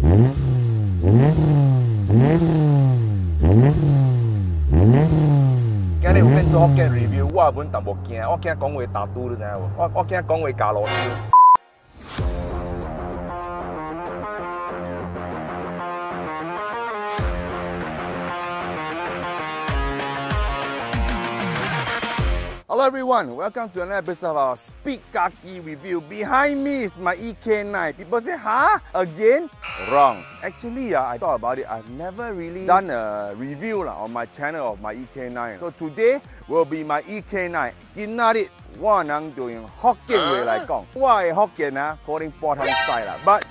今日有变做福建 review，我也本淡薄惊，我惊讲话打赌，你知影无？我我惊讲话加螺丝。Hello everyone, welcome to another episode of our Speak Kaki review. Behind me is my EK9. People say, huh? Again? Wrong. Actually, uh, I thought about it. I've never really done a review lah on my channel of my EK9. So today will be my EK9. 今仔日我能就用福建话来讲，我的福建啊，可能波通使啦，but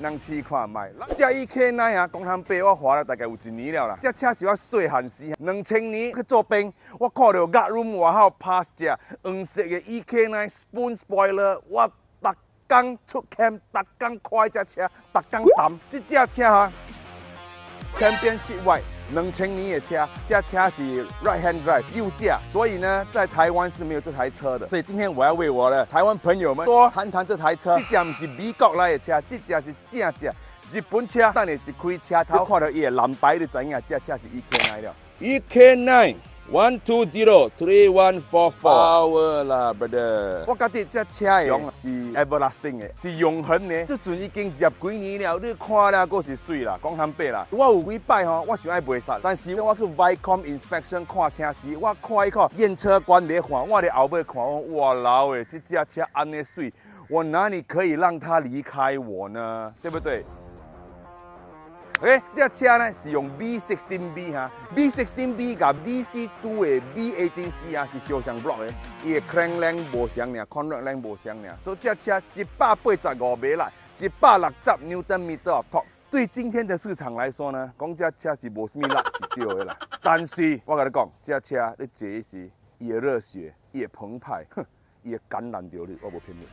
人试看卖，这 EK 9啊，讲坦白，我花了大概有一年了啦。这车是我细汉时，两千年去做兵，我看到 g a r room 外口 pass 只黄色的 EK 9 spoon spoiler，我逐工出 cam，逐工开这车，逐工谈。这只车哈，前边室外。两千年的车，这车是 right hand drive 右驾，所以呢，在台湾是没有这台车的。所以今天我要为我的台湾朋友们多谈谈这台车。这架不是美国来的车，这架是正架日本车。等你一开车头看到伊的蓝牌，就知影这车是 EK9 了。EK9。One two zero three one four four。Power 啦，brother。我觉得这车用是 everlasting 的，是永恒的。这阵已经十几年了，你看了阁是水啦，讲坦白啦。我有几摆吼，我想爱卖煞，但是我去 Vicom inspection 看车时，我看一看验车官咧看，我咧后尾看，哇老诶，这架车安尼水，我哪里可以让它离开我呢？对不对？OK，这车呢是用 B16B 哈，B16B 甲 DC2 的 B18C 啊是相像 block 的，伊的 crank length 无相俩，contact length 无相俩，所以这车一百八十五米来，一百六十 Newton meter of torque。对今天的市场来说呢，讲这车是无什么辣是对的啦。但是我跟你讲，这车你坐时，伊的热血，伊的澎湃，哼，伊的感染着你，我无骗你。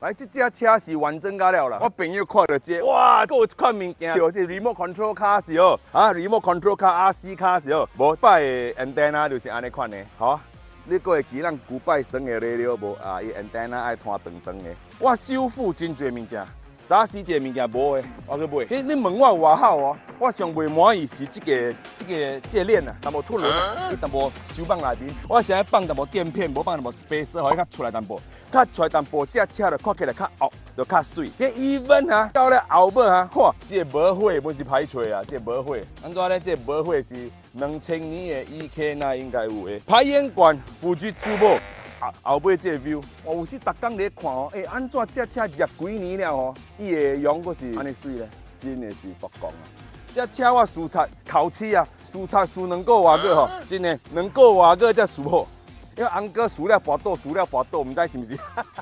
来，这架车是完整架了啦。我朋友看到这，哇，还有一款物件，就是 remote control car 是哦，啊，remote control car RC car 是哦，无摆的 antenna 就是安尼款的，好，你搁会记咱古拜生的 radio 无啊？伊 antenna 爱拖长长的。我修复真侪物件，早时这物件无的，我去买。你你问我外好哦，我上袂满意是这个这个这链啊，淡薄凸轮，伊淡薄收放内面。我现在放淡薄垫片，无放淡薄 spacer，互伊较出来淡薄。较出来淡薄，只车就看起来较恶，就较水。这 even 啊，到了后尾啊，看这无火，不是歹找啊，这无火。安怎咧？这无火是两千年的 EK 那应该有的。排烟管、辅助珠宝，后尾这 view，我有时逐工咧看哦，哎，安怎这车入几年了哦，伊的样阁是安尼水咧，真的是不讲啊。这车我输擦烤漆啊，输擦输两个外个吼，真的两个外个才输好。因为安哥输了跋倒，输了跋倒，唔知是唔是？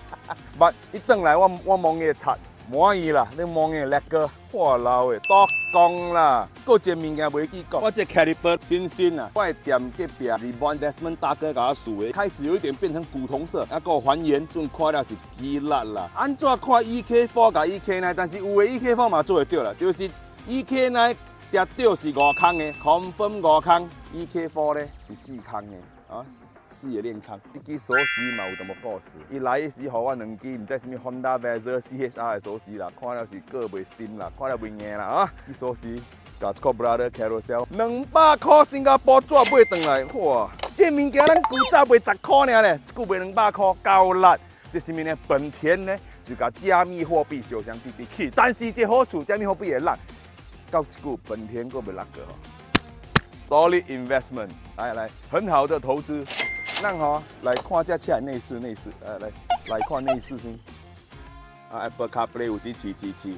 不，一转来我我望伊擦满意啦，你望伊叻哥，哇老诶，多讲啦，个一物件袂记讲，我这 caliper 新新啊，我的店隔壁 Desmond 大哥甲我输的，开始有一点变成古铜色，啊个还原，准看了是皮辣啦。安怎看 EK Four 甲 EK9，但是有的 EK Four 嘛做会到啦，就是 EK9 跌掉是五空的，空分五空，EK4 咧是四空的啊。四个链康，一支锁匙嘛有淡薄故事。伊来的时候我两支，唔知什么 Honda Vezer CHR 的锁匙啦，看了是过袂 steam 啦，看了袂硬啦啊！支锁匙甲 c o Brother Carousel，两百块新加坡纸买回来，哇！这物件咱古早卖十块尔咧，一句卖两百块，够力！这是物呢？本田呢就甲加密货币小相比比起，但是这好处加密货币会烂，到一句本田个袂烂个吼。Solid investment，来来，很好的投资。咱吼来看这车内饰，内饰，呃，来来看内饰先。啊，Apple CarPlay 有时试试试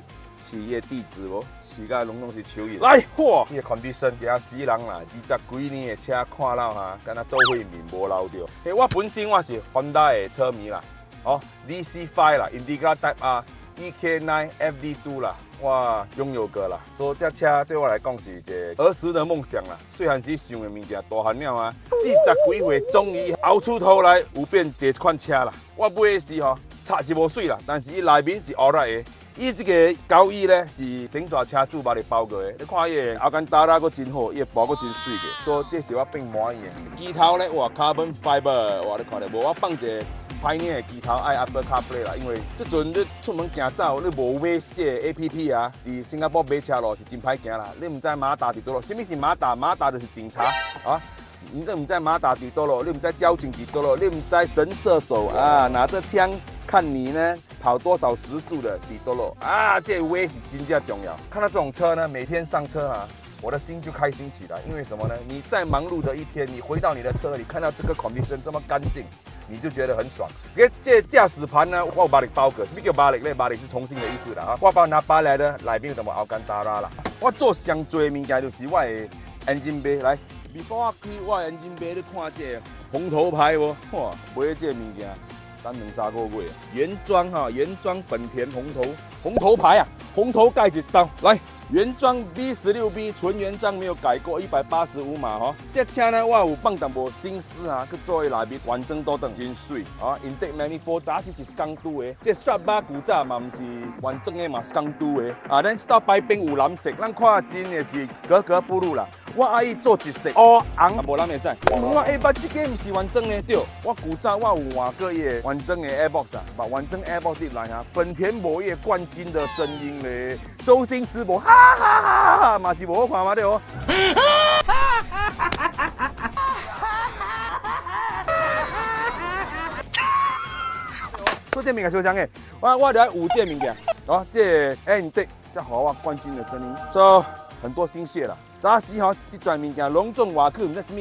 企业地址无？试甲拢拢是手印。来，嚯，伊个 condition 惊死人啦！二十几年的车看了哈，敢若做伙面无留着。嘿，我本身我是 Honda 的车迷啦，哦，DC5 啦，Indica Type R，EK9 FD2 啦。我拥有过啦，所以这车对我来讲是一个儿时的梦想啦。细汉时想的物件，大汉了啊，四十几岁终于熬出头来，有变这款车啦。我买的时候，车是无水啦，但是伊内面是乌来的。伊这个胶衣咧是顶座车主帮你包过的。你看伊个阿甘达拉个真好，伊个包个真水嘅，所以这是我并满意的。机头咧，哇，carbon fiber，哇，你看到无？我放一个歹呢的机头爱 Apple CarPlay 啦，因为即阵你出门行走，你无买这 A P P 啊，伫新加坡买车路是真歹行啦。你唔知马达伫倒落，什么是马达？马达就是警察啊！你唔知马达伫倒落，你唔知交警伫倒落，你唔知神射手啊拿着枪看你呢跑多少时速的伫倒落啊！这威是真正重要。看到这种车呢，每天上车啊。我的心就开心起来，因为什么呢？你在忙碌的一天，你回到你的车里，看到这个 condition 这么干净，你就觉得很爽。给这驾驶盘呢，我把你包个，什么叫把力？那把力是重新的意思啦啊！我把拿把来的内面怎么熬干哒啦啦？我做上最物件就是我的 engine bay 来，before 我开我 engine bay 你看这红头牌不？哇，买这物件，等两三个月，原装哈，原装本田红头红头牌啊，红头盖子刀来。原装 B 十六 B 纯原装没有改过，一百八十五码哈。这车呢，我有放淡薄心思啊，去做内面完整都等真水啊。Intake manifold 早时是钢度的，这刷把古早嘛不是完整的嘛是钢度的啊。咱到白边有蓝色，咱看真的是格格不入啦。我爱做一色乌红啊，无咱会使。我下捌这个不是完整的，对。我古早我有换过伊完整的 Airbox 啊，把完整 Airbox 来啊。本田某业冠军的声音咧，周星驰无哈。哈哈哈哈嘛是无好看嘛对哦。做这物件小强诶，我我来五件物件，哦，这哎对，这好我冠军的声音，所以很多心血啦。早时吼，这转物件隆重外去，唔知什么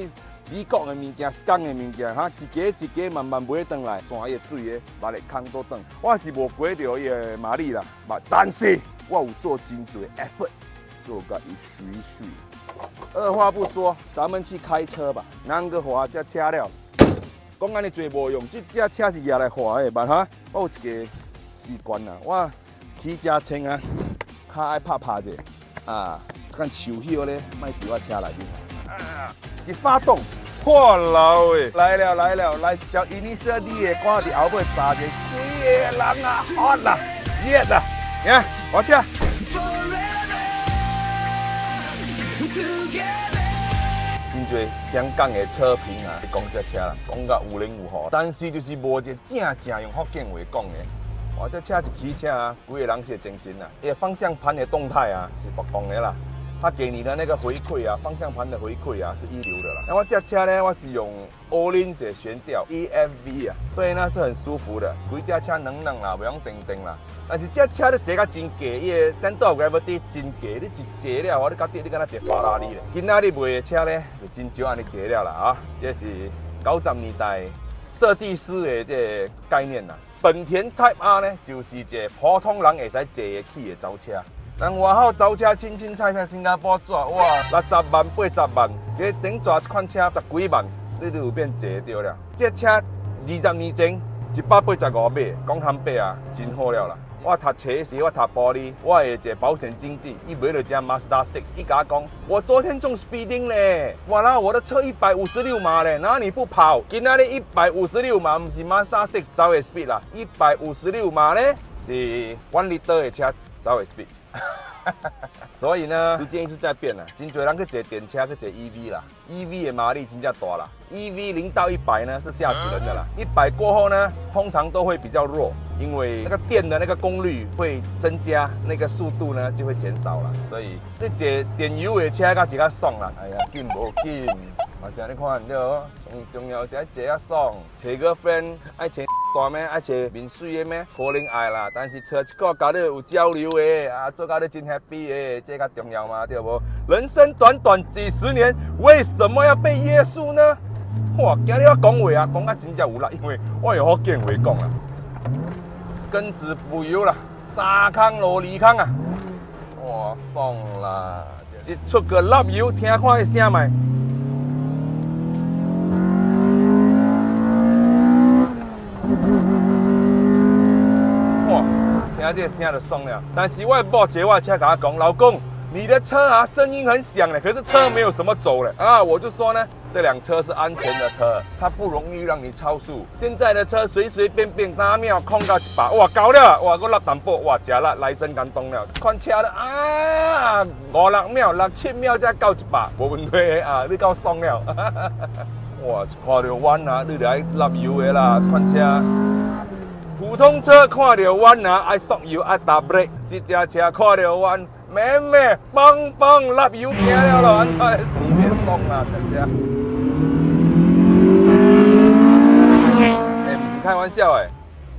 美国的物件、港的物件，哈，一家一家慢慢买回来，山叶水的，把你扛都等。我是无过着伊的马力啦，但是。我有做真多 effort，做个一虚虚。二话不说，咱们去开车吧。哪个滑这车了？讲安尼做无用，这这车是拿来滑的，吧哈。我有一个习惯啊，我骑车前啊，较爱拍拍者啊，看树叶咧，卖伫我车内面。啊，一发动，破老诶！来了来了，来叫伊尼舍利的，挂伫后背扎个几个人啊，好啦，热啦！看，我车。真侪香港的车评啊，讲这车啦，讲到五零五号，但是就是无一个正正用福建话讲的。我这车一起车啊，几个人是精神啊，伊方向盘的动态啊是不同的啦。它给你的那个回馈啊，方向盘的回馈啊，是一流的啦。那我这车呢，我是用 All In 的悬吊 EFV 啊，所以呢是很舒服的。规架车冷冷啦，不用叮叮啦。但是这车你坐较真假，伊个 Center of Gravity 真假，你一坐了，我你觉得你敢若坐法拉利咧。今仔日卖的车呢，就真少安尼假了啦啊！这是九十年代设计师的这概念啦。本田 Type R 呢，就是一个普通人会使坐得起的走车。人外口走车，清清菜菜，新加坡抓哇六十万八十万，你顶抓一款车十几万，你就有变坐着了。这车二十年前一百八十五买，讲坦白啊，真好了啦。我读车时我读玻璃，我会一个保险经纪，伊买了只 Mazda Six，伊甲我讲，我昨天中 speeding 嘞，哇啦，我的车一百五十六码嘞，哪里不跑？今仔日一百五十六码，不是 Mazda Six 走的 speed 啦，一百五十六码嘞，是 one liter 的车走的 speed。所以呢，时间一直在变啦，真多人去坐电车去坐 EV 啦，EV 的马力真正大啦，EV 零到一百呢是吓死人的啦，一百过后呢，通常都会比较弱，因为那个电的那个功率会增加，那个速度呢就会减少了，所以你坐电油的车，较是较爽啦，哎呀，紧无紧。我，像你看到，重重要是爱坐啊爽，找个 friend 爱找大咩，爱找面水的咩，可能爱啦。但是找一个搞得有交流的，啊，做搞得真 happy 的，这较重要嘛，对不？人生短短几十年，为什么要被约束呢？哇，今日我讲话啊，讲啊真正有啦，因为我有福建话讲啦。根子不油啦，三康罗里康啊，哇，爽啦！一出个辣油，听看个声麦。听这声就爽了，但是我某坐我车跟他讲，老公，你的车啊声音很响嘞，可是车没有什么走嘞啊，我就说呢，这辆车是安全的车，它不容易让你超速。现在的车随随便便三秒控到一百，哇，高了，哇，我拉淡薄，哇，加了，来生感动了，款车了啊，五六秒、六七秒才到一百，无问题啊，你够爽了。哇，看到弯啊，你来落油的啦，这款车。普通车看到弯啊，爱缩油爱打 brake，这架车看到弯，妹妹嘣嘣落油行了咯，安全死别爽啊，这车。哎，不是开玩笑诶，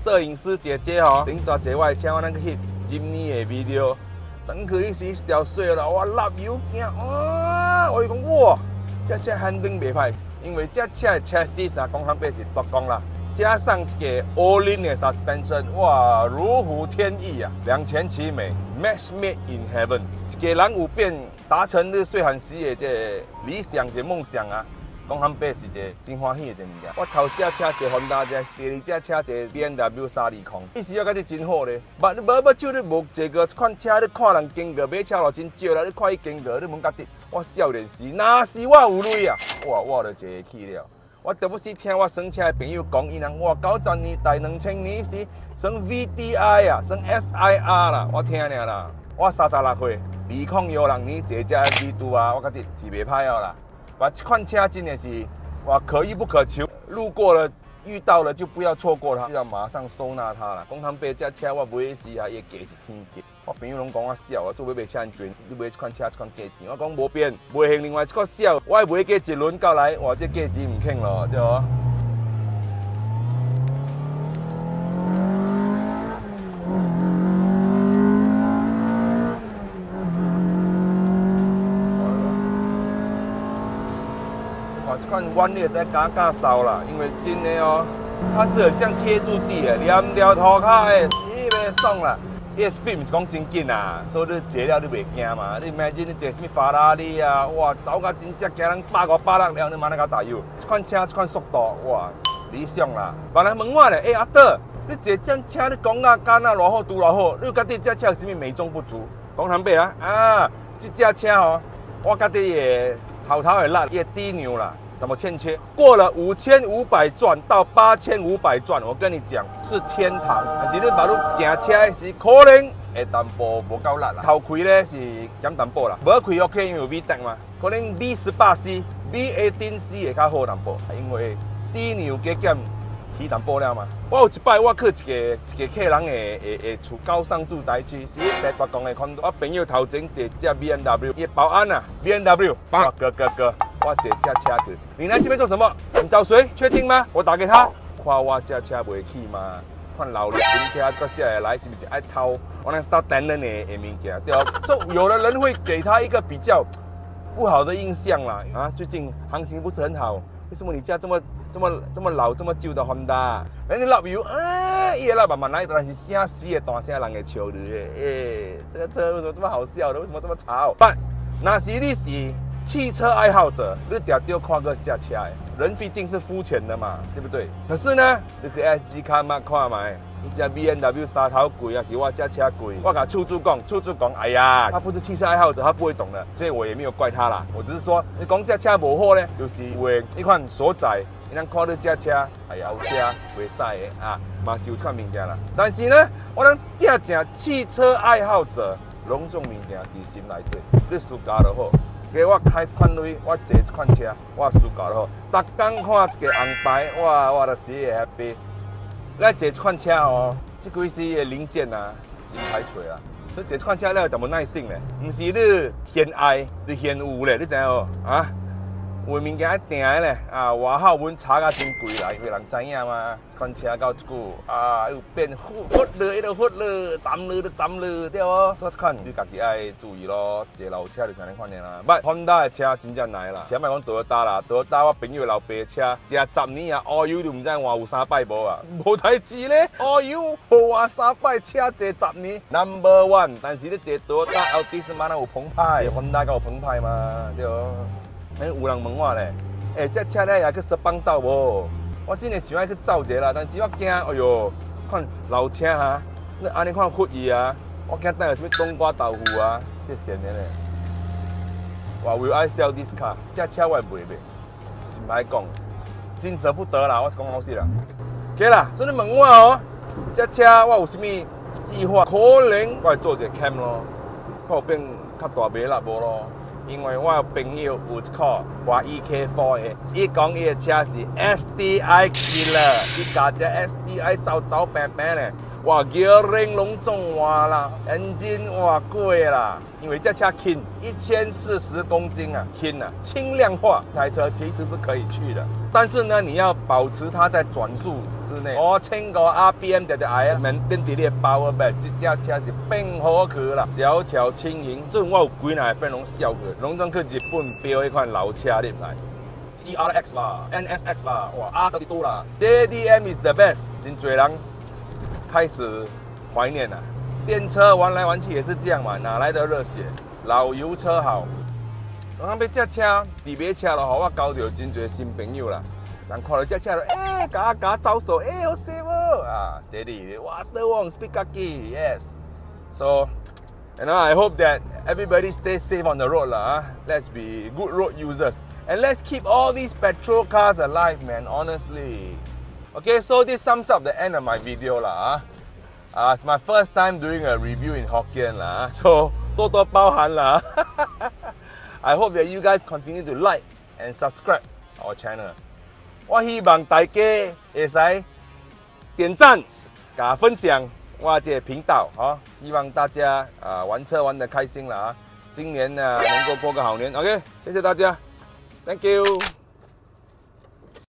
摄影师姐姐吼，顶抓一位请我那个翕今年的 video，等去一时条水了，我落油行，哇！我讲哇，这车肯定袂歹，因为这车的 chassis 啊，讲坦白是独讲啦。加上这个 all-in 的 suspension，哇，如虎添翼啊，两全其美，match made in heaven。一个人有变达成你细汉时的这个理想、这梦想啊，讲坦白是一个真欢喜的一件物件。我头只车坐宏达车，第二只车坐 BMW 三二零，意思要讲你真好咧。不，你无要手你无坐过这款车，你看人经过买车路真少啦。你看伊经过，你问家己，我少年时哪是我有钱啊？哇，我就坐去了。我特别是听我生车的朋友讲，伊人哇九十年代、两千年时升 VDI 啊，升 SIR 啦，我听了啦。我三十六岁，二零幺六年坐这 V 度啊，我觉得是袂歹哦啦。把这款车真的是哇可遇不可求，路过了。遇到了就不要错过它，要马上收纳它了。讲坦白，这车我买时啊，也价是天价。我朋友拢讲我笑，啊做买卖车安全，你买这款车这款价钱。我讲无变，袂行另外一个笑，我买过一轮到来，哇，这价钱唔轻咯，对无？看弯你在加加扫啦，因为真的哦，它是有这样贴住地的，连条涂骹的，特别爽啦。E S P 不是讲真紧啊，所以你坐了你袂惊嘛。你明知你坐什么法拉利啊，哇，走甲真正惊人百五百六了，你马上搞打油。这款车这款速度，哇，理想啦。别人问我咧，哎阿德，你坐这车你讲啊干啊偌好，拄偌好，你觉得这车有什么美中不足？讲坦白啊，啊，这架车哦，我觉得也头头会辣，也低牛啦。怎么欠缺？过了五千五百转到八千五百转，我跟你讲是天堂。但是你马路行车是可能会淡薄无够力啦。头开咧是减淡薄啦，无开 OK 因为 V 档嘛，可能 V 十八 C、V 八 C 会较好淡薄，因为低牛加减起淡薄了嘛。我有一摆我去一个一个客人的的的厝高尚住宅区，是在八公的看到我朋友头前坐只 BMW，伊保安啊 BMW，哥哥哥。我坐这车去，你来这边做什么？你找谁？确定吗？我打给他。看我这车袂去吗？看老李新车搁下来是不是爱偷？我那是到等人的的物件，对哦，就有的人会给他一个比较不好的印象啦。啊，最近行情不是很好，为什么你家这么这么这么老这么旧的 Honda？那你老油啊，伊老慢慢来，但是声死的大声人会笑你。诶，这个车为什么这么好笑的？为什么这么吵？不，那是你是。汽车爱好者，你掉掉看个下车的，人毕竟是肤浅的嘛，对不对？可是呢，你去 S G 看嘛看嘛，你家 B N W 沙头贵啊，是我家车贵。我甲出租讲，出租讲，哎呀，他不是汽车爱好者，他不会懂的，所以我也没有怪他啦。我只是说，你讲这车无好呢，就是因为一款所在，你能看到这车，哎呀，有车袂使的啊，嘛是有款物件啦。但是呢，我能正正汽车爱好者，隆重物件伫心内底，你自家就好。给我开款镭，我坐这款车，我暑假咯。逐天看一个红牌，我，我就是会 happy。来坐这款车哦，这几是的零件啊，真歹找啊。所以坐这款车了怎么耐性咧？唔是你嫌爱，是嫌有咧，你知影吼？啊？有物件爱订咧，啊，外口阮查甲真贵啦，因为人知影嘛。款车到一久，啊，又变忽忽了，一路忽了，站了就站了，对无？我款你家己爱注意咯，坐老车就像你看见啦。不，Honda 的车真正难啦，前面讲多大啦，多大我朋友老爸车，坐十年啊，All U 就唔知换有三摆无啊，无代志咧，All U 无换三摆车坐十年，Number One，但是你坐多大 LT 是马上有澎湃，Honda 够澎湃嘛，对哦。哎，有人问我咧，哎，这车咧也去十帮照无？我真的想要去照一下啦，但是我惊，哎哟，看老车哈，那安尼看富裕啊，我惊等下什么冬瓜豆腐啊，这咸的咧。哇 will I sell this car？这车我卖袂，真歹讲，真舍不得啦，我讲老实啦。OK 啦，所以你问我哦，这车我有什么计划？可能我做一个 cam 咯，看有变较大尾啦无咯。因为我有朋友有一颗挂 EK4 的，伊讲伊的车是 SDI killer，伊家只 SDI 走走平平的。哇，叫玲珑重哇啦，engine 哇贵啦，因为这车轻，一千四十公斤啊，轻啊，轻量化，台车其实是可以去的，但是呢，你要保持它在转速之内。我千个 RPM 的的哎，门变底列包啊，呗，这架车是变好去啦，小巧轻盈，这我有几耐变拢笑过，拢总去日本标一款老车入来，CRX 啦，NSX 啦，哇，R 到底多啦，DDM is the best，真多人。开始怀念了，电车玩来玩去也是这样嘛，哪来的热血？老油车好。刚刚要这车，伫买车了，我交到真多新朋友啦。人看到这车了，哎，加加招手，哎，好笑哦啊，Daddy，我都忘 speak again，yes。So, and I hope that everybody stays safe on the road 啦啊，Let's be good road users and let's keep all these petrol cars alive, man. Honestly. Okay, so this sums up the end of my video lah. Uh, it's my first time doing a review in Hokkien lah. So 多多包涵啦。I hope that you guys continue to like and subscribe our channel. 我希望大家会使点赞、加分享我这频道啊！希望大家啊玩车玩得开心了啊！今年呢能够过个好年。OK，谢谢大家，Thank you。